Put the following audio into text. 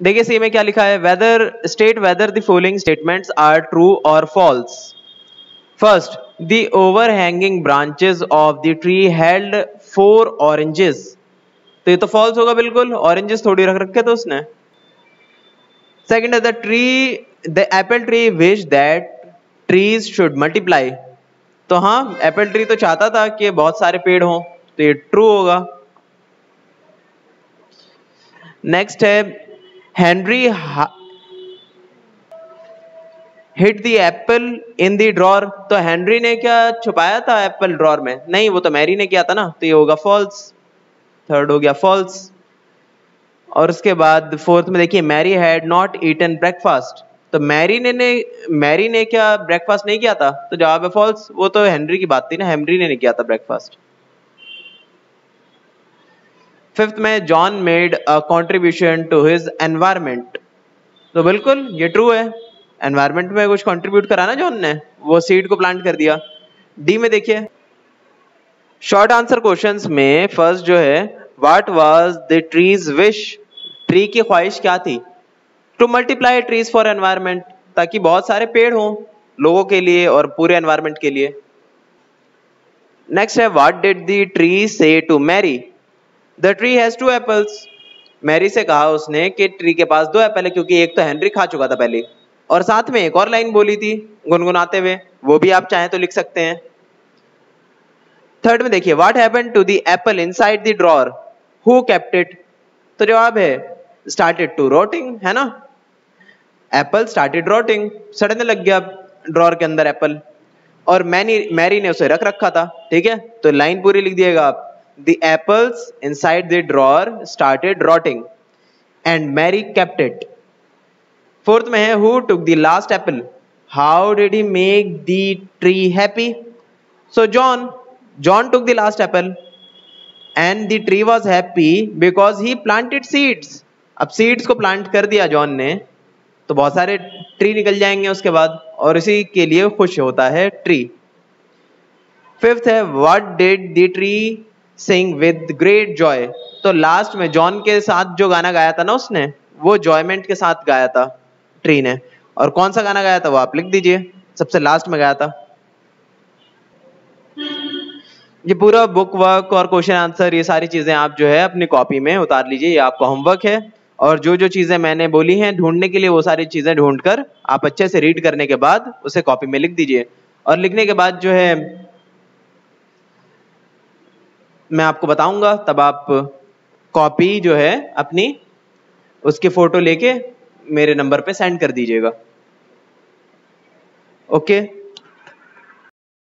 देखिए सी में क्या लिखा है? Weather state weather the following statements are true और false first the overhanging branches of the tree held four oranges तो ये तो फॉल्स होगा बिल्कुल। ऑरेंजेस थोड़ी रख रखे तो उसने। सेकंड है the tree the apple tree wish that trees should multiply तो हाँ एप्पल ट्री तो चाहता था कि बहुत सारे पेड़ हों तो ये ट्रू होगा। नेक्स्ट है Henry hid the apple in the drawer तो हेनरी ने क्या छुपाया था एप्पल ड्रॉर में? नहीं, वो तो मैरी ने किया था ना। तो ये होगा फॉल्स थर्ड हो गया फॉल्स और उसके बाद फोर्थ में देखिए Mary had not eaten breakfast तो मैरी ने ने मैरी ने क्या ब्रेकफास्ट नहीं किया था? तो जवाब है फॉल्स वो तो हेनरी की बात थी ना। हेनरी ने नहीं किया था ब्रेकफास्ट फिफ्थ में John made a contribution to his environment तो बिल्कुल, ये ट्रू है। एनवायरमेंट में कुछ कंट्रीब्यूट करा ना जॉन ने? वो सीड को प्लांट कर दिया। डी में देखिए। शॉर्ट आंसर क्वेश्चंस में फ़र्स्ट जो है what was the tree's wish tree की ख्वाहिश क्या थी? To multiply trees for environment ताकि बहुत सारे पेड़ हों लोगों के लिए और पूरे एनवायरमेंट के लिए। नेक्स्ट है what did the tree say to Mary the tree has two apples Mary से कहा उसने कि ट्री के पास दो एप्पल है क्योंकि एक तो हेनरी खा चुका था पहले। और साथ में एक और लाइन बोली थी, गुनगुनाते हुए। वो भी आप चाहें तो लिख सकते हैं। थर्ड में देखिए what happened to the apple inside the drawer who kept it तो जवाब है स्टार्टेड टू रोटिंग है ना? एप्पल स्टार्टेड रोटिंग सड़ने लग गया ड्रॉर के अंदर एप्पल और मैनी मैरी ने उसे रख रखा था, ठीक है? तो लाइन पूरी लिख दिएगा आप। The apples inside the drawer started rotting and Mary kept it fourth में है who took the last apple how did he make the tree happy so John John took the last apple and the tree was happy because he planted seeds अब seeds को plant कर दिया John ने तो बहुत सारे tree निकल जाएँगे उसके बाद, और इसी के लिए खुश होता है ट्री फिफ्थ है what did the tree sing with great joy तो लास्ट में जॉन के साथ जो गाना गाया था ना उसने, वो जॉयमेंट के साथ गाया था ट्री ने। और कौन सा गाना गाया था वो आप लिख दीजिए, सबसे लास्ट में गाया था। ये पूरा बुक वर्क और क्वेश्चन आंसर ये सारी चीज़ें आप जो है अपनी कॉपी में उतार लीजिए, ये आपका होमवर्क है। और जो जो चीज़ें मैंने बोली हैं, ढूँढने के लिए वो सारी चीज़ें ढूंढ कर आप अच्छे से रीड करने के बाद उसे कॉपी में लिख दीजिए। और लिखने के बाद जो है मैं आपको बताऊँगा, तब आप कॉपी जो है अपनी, उसके फ़ोटो लेके मेरे नंबर पे सेंड कर दीजिएगा। ओके